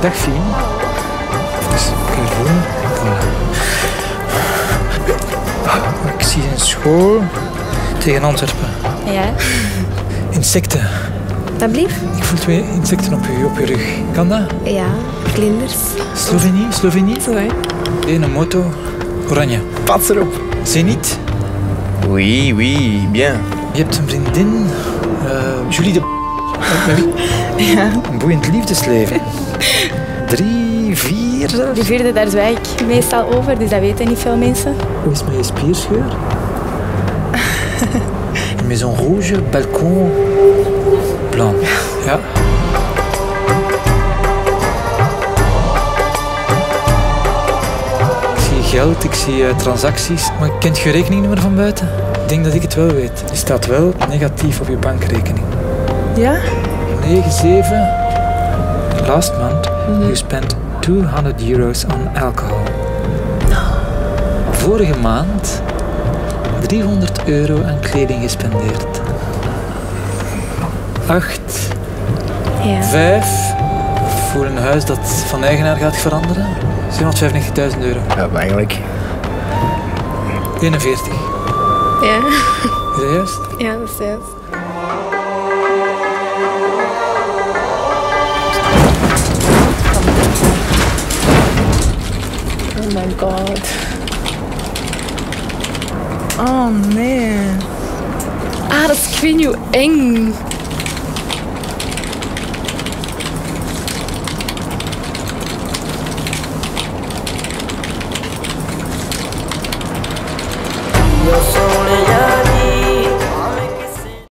Dag Fien. Dus, kun je? Voilà. Ik zie een school tegen Antwerpen. Ja, Insecten. Dat blieft? Ik voel twee insecten op je, op je rug. Kan dat? Ja, vlinders. Slovenie? Slovenie? Zo, hè? Een moto. Oranje. Pats erop. Zenit. Oui, oui, bien. Je hebt een vriendin. eh, Julie de... Ja. Een boeiend liefdesleven. Drie, vier zelfs. Die vierde, daar zwijg ik meestal over, dus dat weten niet veel mensen. Hoe is je spierscheur? Maison rouge, balcon Ja. Ik zie geld, ik zie eh, transacties. Maar kent je rekeningnummer van buiten? Ik denk dat ik het wel weet. Die staat wel negatief op je bankrekening. Ja? 97. Last month you spent 200 euros on alcohol. Vorige maand 300 euro aan kleding gespendeerd. 8. Ja. 5. Voor een huis dat van eigenaar gaat veranderen. 795.000 euro. Ja, maar eigenlijk. 41. Is Ja, dat juist? ja dat is juist. Oh my god. Oh nee. Ah, dat is ik eng.